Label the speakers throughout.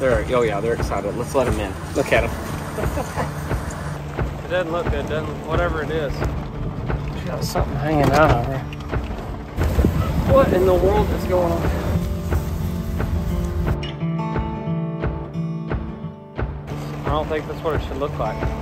Speaker 1: They're oh yeah, they're excited. Let's let them in. Look at them.
Speaker 2: It doesn't look good, doesn't whatever it is.
Speaker 1: She got something hanging out of her. What in the world is going on?
Speaker 2: I don't think that's what it should look like.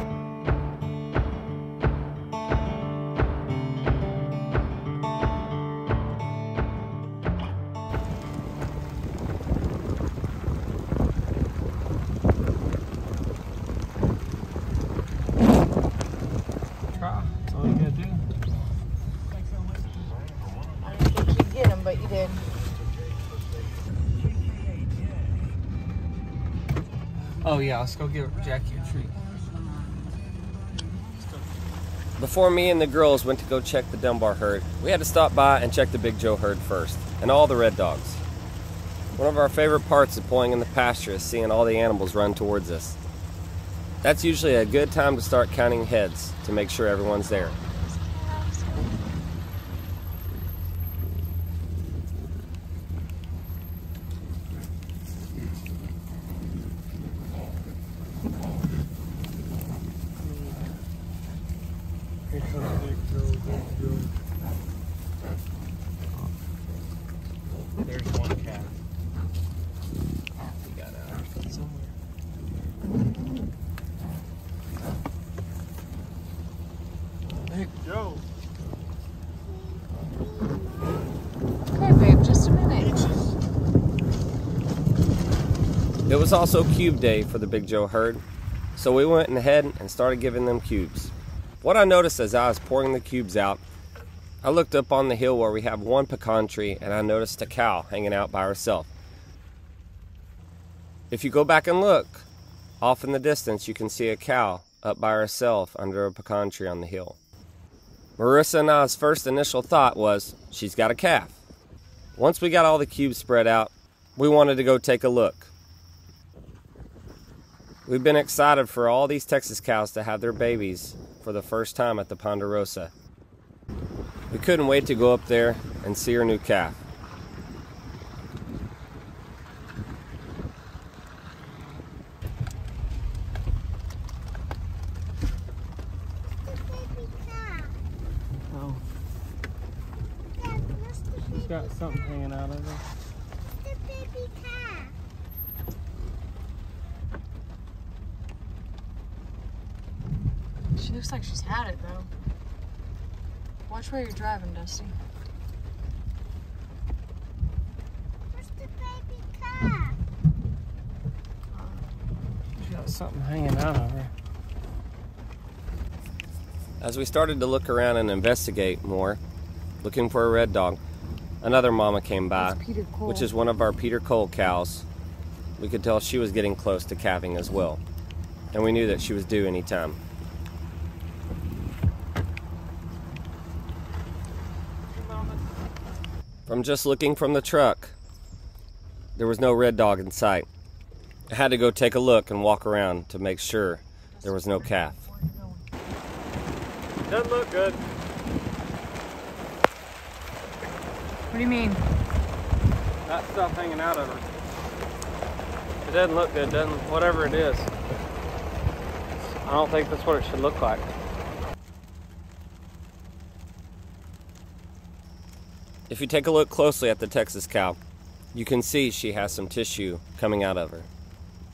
Speaker 1: Oh yeah, let's go give Jackie a treat.
Speaker 3: Before me and the girls went to go check the Dunbar herd, we had to stop by and check the Big Joe herd first, and all the red dogs. One of our favorite parts of pulling in the pasture is seeing all the animals run towards us. That's usually a good time to start counting heads to make sure everyone's there.
Speaker 2: Here comes Big Joe, Big Joe. There's one cat. We got out somewhere. Big Joe.
Speaker 4: Okay, babe, just a minute.
Speaker 3: It was also cube day for the Big Joe herd, so we went ahead and started giving them cubes. What I noticed as I was pouring the cubes out, I looked up on the hill where we have one pecan tree and I noticed a cow hanging out by herself. If you go back and look, off in the distance you can see a cow up by herself under a pecan tree on the hill. Marissa and I's first initial thought was, she's got a calf. Once we got all the cubes spread out, we wanted to go take a look. We've been excited for all these Texas cows to have their babies for the first time at the Ponderosa. We couldn't wait to go up there and see her new calf.
Speaker 2: Oh, she's got something hanging out of her.
Speaker 4: She looks like she's had it, though. Watch where you're driving, Dusty.
Speaker 1: She got something hanging out of her.
Speaker 3: As we started to look around and investigate more, looking for a red dog, another mama came by,
Speaker 4: That's Peter Cole.
Speaker 3: which is one of our Peter Cole cows. We could tell she was getting close to calving as well, and we knew that she was due any time. From just looking from the truck, there was no red dog in sight. I had to go take a look and walk around to make sure there was no calf.
Speaker 2: Doesn't look good.
Speaker 4: What do you mean?
Speaker 2: That stuff hanging out of her. It doesn't look good, doesn't whatever it is. I don't think that's what it should look like.
Speaker 3: If you take a look closely at the Texas cow, you can see she has some tissue coming out of her.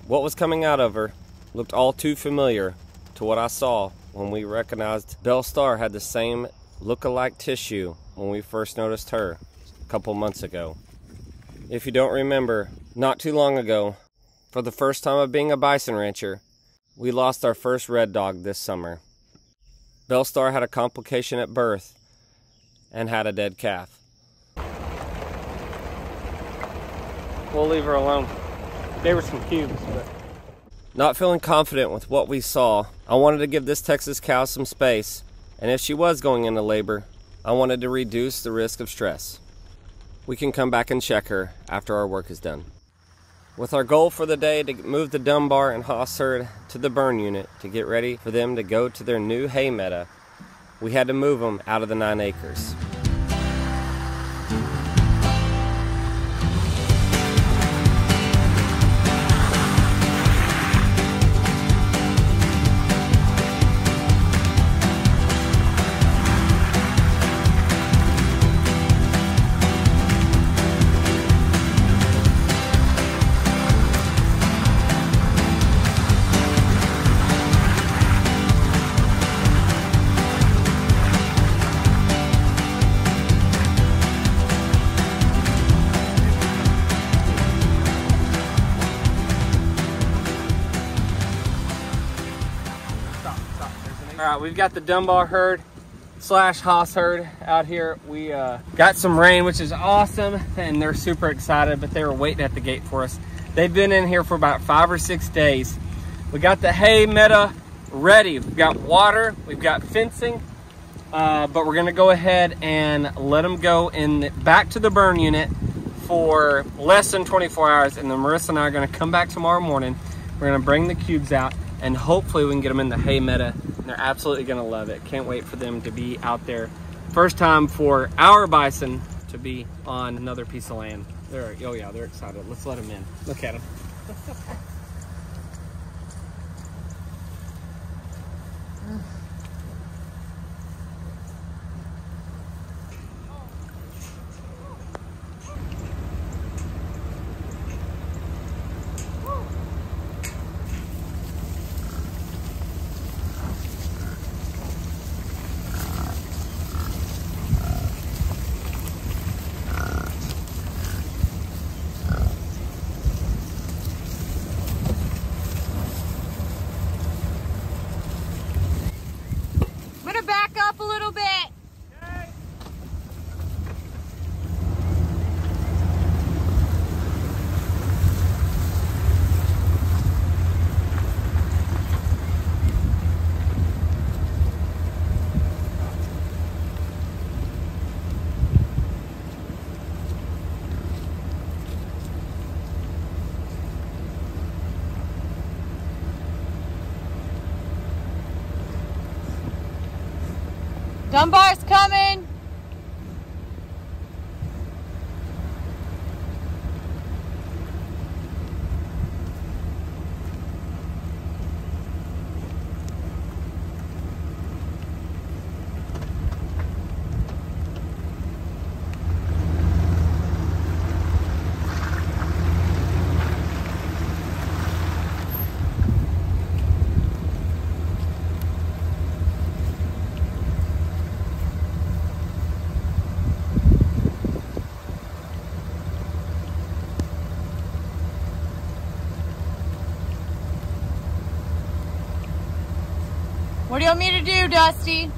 Speaker 3: What was coming out of her looked all too familiar to what I saw when we recognized Belle Star had the same look-alike tissue when we first noticed her a couple months ago. If you don't remember, not too long ago, for the first time of being a bison rancher, we lost our first red dog this summer. Belle Star had a complication at birth and had a dead calf.
Speaker 2: We'll leave her alone. Gave her some cubes, but
Speaker 3: Not feeling confident with what we saw, I wanted to give this Texas cow some space, and if she was going into labor, I wanted to reduce the risk of stress. We can come back and check her after our work is done. With our goal for the day to move the Dunbar and Haas herd to the burn unit to get ready for them to go to their new hay meadow, we had to move them out of the nine acres.
Speaker 2: All right, we've got the Dunbar herd slash Haas herd out here. We uh, got some rain, which is awesome, and they're super excited, but they were waiting at the gate for us. They've been in here for about five or six days. We got the hay meta ready. We've got water, we've got fencing, uh, but we're gonna go ahead and let them go in back to the burn unit for less than 24 hours. And then Marissa and I are gonna come back tomorrow morning. We're gonna bring the cubes out and hopefully we can get them in the hay meta. They're absolutely gonna love it. Can't wait for them to be out there. First time for our bison to be on another piece of land. They're, oh yeah, they're excited. Let's let them in. Look at them.
Speaker 4: I'm gonna back up a little bit. Dunbar's coming. What do you want me to do, Dusty?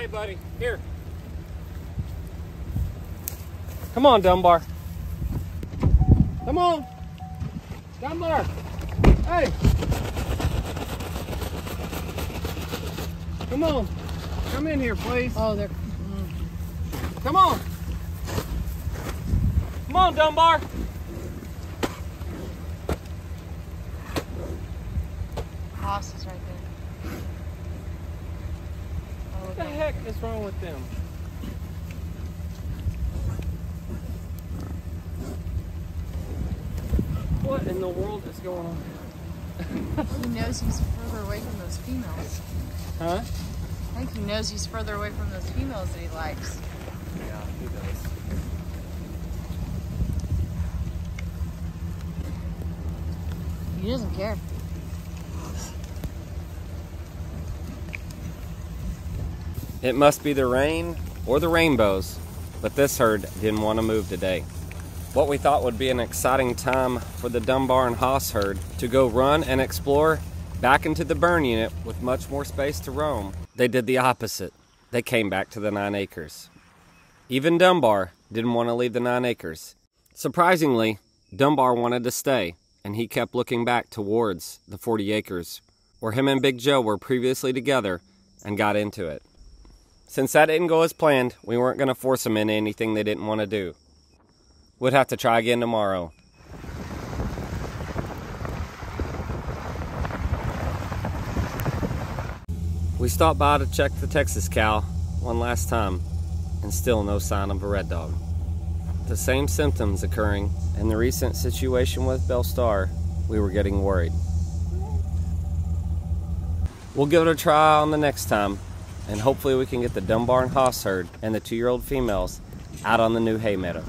Speaker 2: Hey, buddy, here. Come on, Dunbar. Come on. Dunbar. Hey. Come on. Come in here, please.
Speaker 4: Oh, they're.
Speaker 2: Come on. Come on, Dunbar.
Speaker 4: Haas is right there. Oh,
Speaker 2: What the
Speaker 4: okay.
Speaker 2: heck is wrong with them? What in the world is going on?
Speaker 4: He knows he's further away from those females.
Speaker 2: Huh?
Speaker 4: I think he knows he's further away from those females that he likes.
Speaker 2: Yeah, he does.
Speaker 4: He doesn't care.
Speaker 3: It must be the rain or the rainbows, but this herd didn't want to move today. What we thought would be an exciting time for the Dunbar and Haas herd to go run and explore back into the burn unit with much more space to roam, they did the opposite. They came back to the nine acres. Even Dunbar didn't want to leave the nine acres. Surprisingly, Dunbar wanted to stay, and he kept looking back towards the 40 acres where him and Big Joe were previously together and got into it. Since that didn't go as planned, we weren't going to force them into anything they didn't want to do. We'd have to try again tomorrow. We stopped by to check the Texas cow one last time, and still no sign of a red dog. The same symptoms occurring in the recent situation with Belle Star, we were getting worried. We'll give it a try on the next time, and hopefully we can get the Dunbar and Haas herd and the two-year-old females out on the new hay meadow.